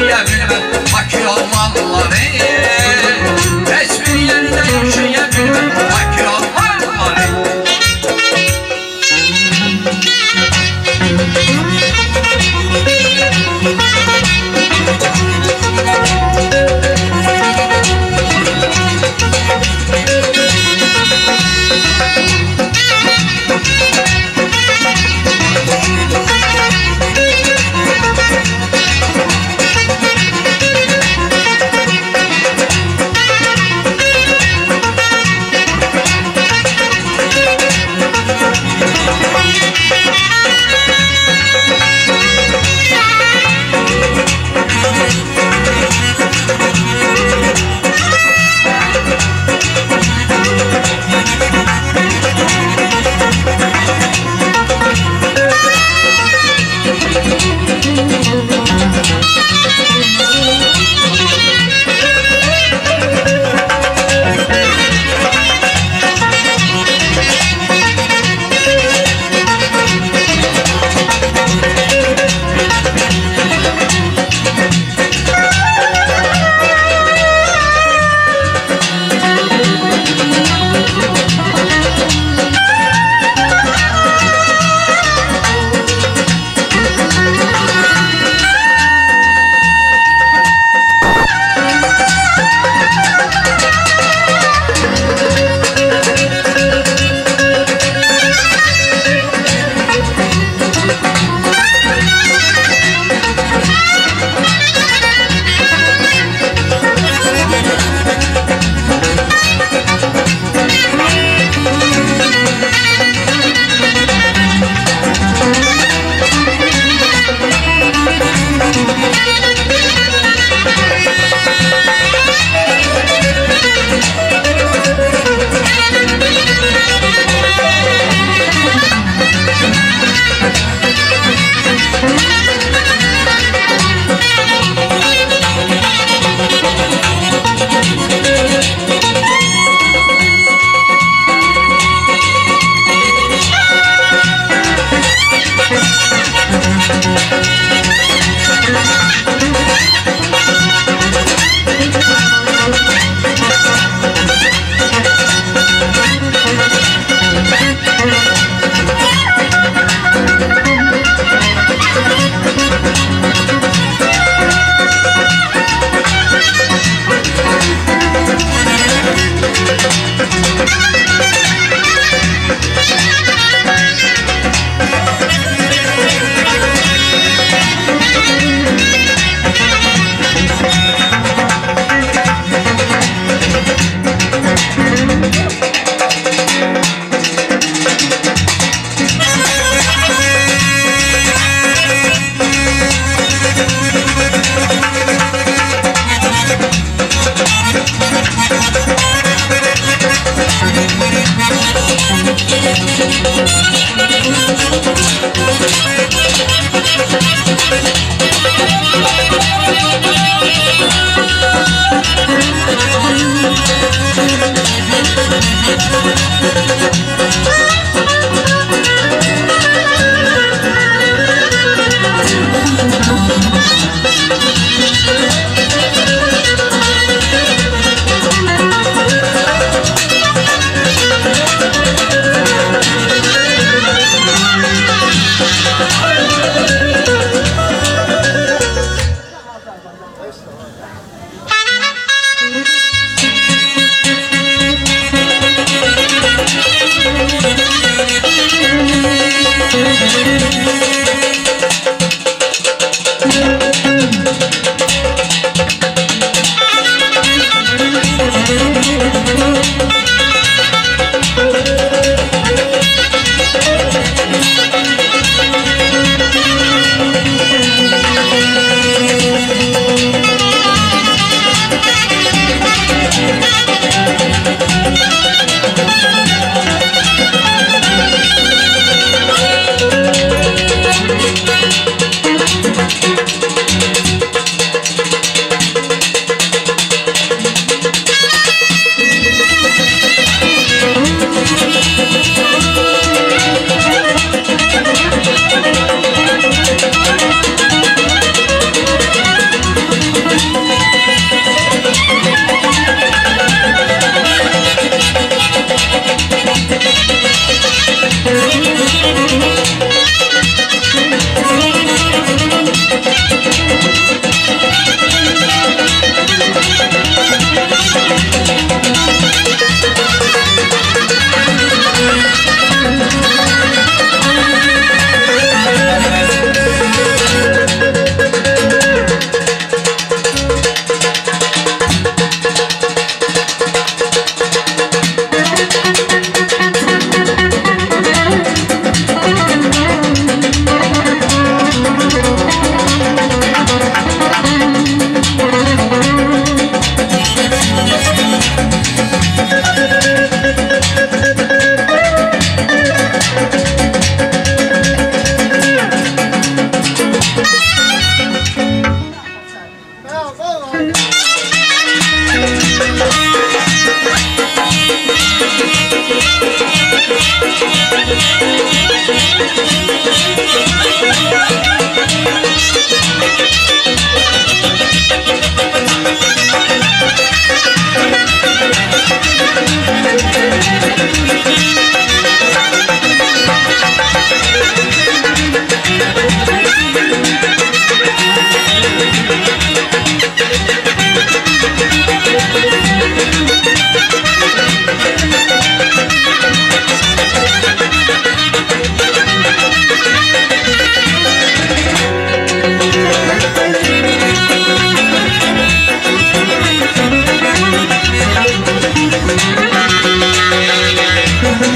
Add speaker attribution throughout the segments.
Speaker 1: Maria, ད�ས ད�ས རས གས Thank you.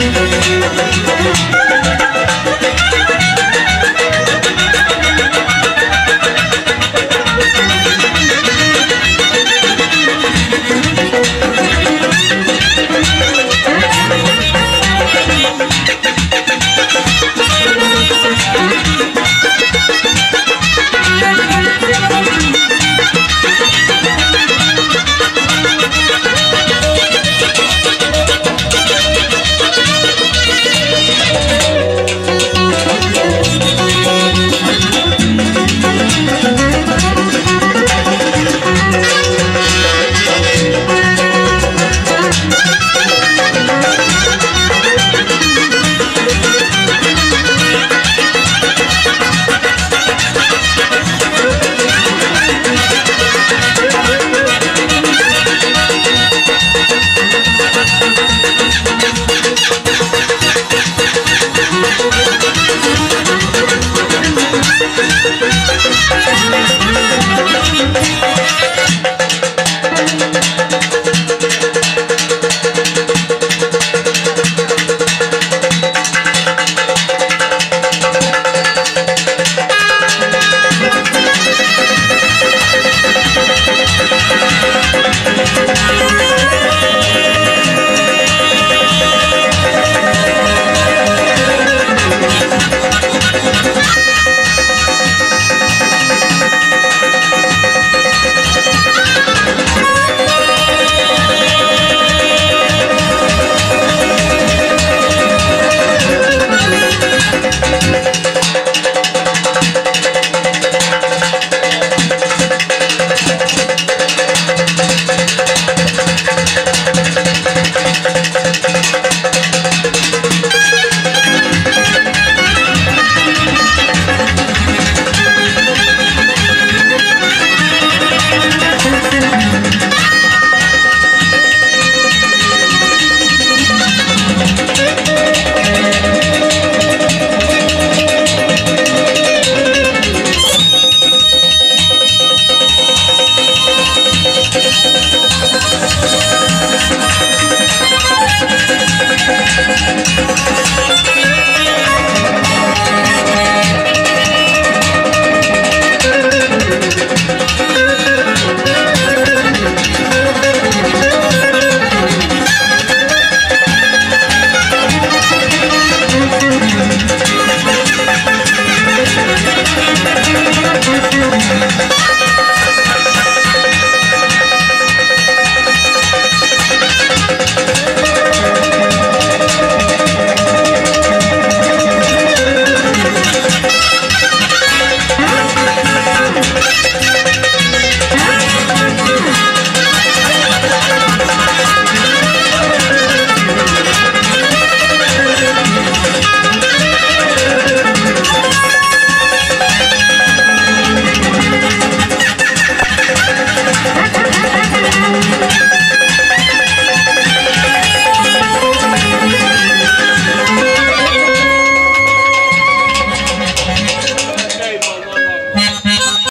Speaker 1: Thank you. Thank you.